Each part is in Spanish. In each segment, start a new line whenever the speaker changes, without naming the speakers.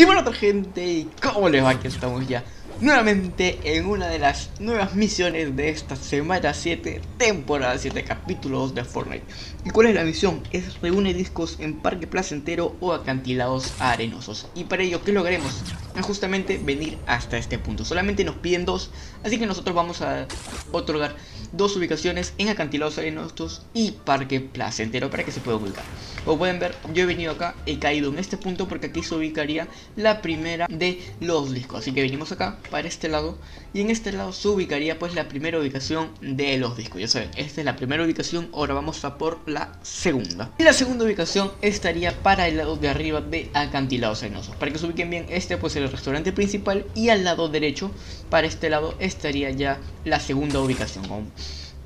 Y bueno otra gente, ¿cómo les va? Aquí estamos ya nuevamente en una de las nuevas misiones de esta semana 7, temporada 7, capítulo 2 de Fortnite. ¿Y cuál es la misión? Es reúne discos en parque placentero o acantilados arenosos. Y para ello, ¿qué lograremos? Es justamente venir hasta este punto. Solamente nos piden dos, así que nosotros vamos a otorgar dos ubicaciones en acantilados arenosos y parque placentero para que se pueda ubicar. Como pueden ver, yo he venido acá, he caído en este punto porque aquí se ubicaría la primera de los discos. Así que venimos acá, para este lado, y en este lado se ubicaría pues la primera ubicación de los discos. Ya saben, esta es la primera ubicación, ahora vamos a por la segunda. Y la segunda ubicación estaría para el lado de arriba de acantilados arenosos. Para que se ubiquen bien, este pues es el restaurante principal y al lado derecho, para este lado, estaría ya la segunda ubicación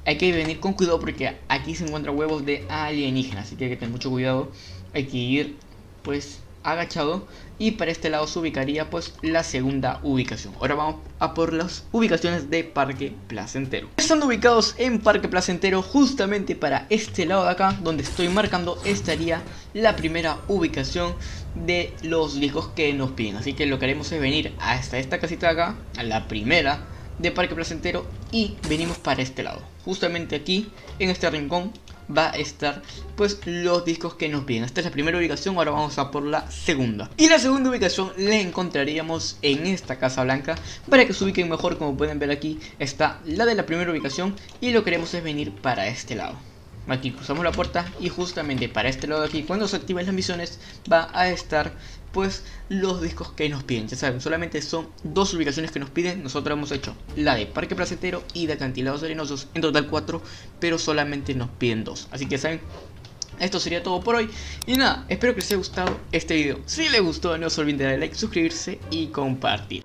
hay que venir con cuidado porque aquí se encuentran huevos de alienígenas, así que hay que tener mucho cuidado. Hay que ir pues agachado y para este lado se ubicaría pues la segunda ubicación. Ahora vamos a por las ubicaciones de Parque Placentero. Están ubicados en Parque Placentero justamente para este lado de acá donde estoy marcando estaría la primera ubicación de los discos que nos piden. Así que lo que haremos es venir hasta esta casita de acá, a la primera de Parque Placentero y venimos para este lado. Justamente aquí, en este rincón, va a estar pues los discos que nos piden. Esta es la primera ubicación, ahora vamos a por la segunda. Y la segunda ubicación la encontraríamos en esta casa blanca. Para que se ubiquen mejor, como pueden ver aquí, está la de la primera ubicación y lo queremos es venir para este lado. Aquí cruzamos la puerta y justamente para este lado de aquí, cuando se activen las misiones, va a estar pues los discos que nos piden. Ya saben, solamente son dos ubicaciones que nos piden. Nosotros hemos hecho la de Parque Placentero y de Acantilados Arenosos, en total cuatro, pero solamente nos piden dos. Así que saben, esto sería todo por hoy. Y nada, espero que les haya gustado este video. Si les gustó, no se olviden de darle like, suscribirse y compartir.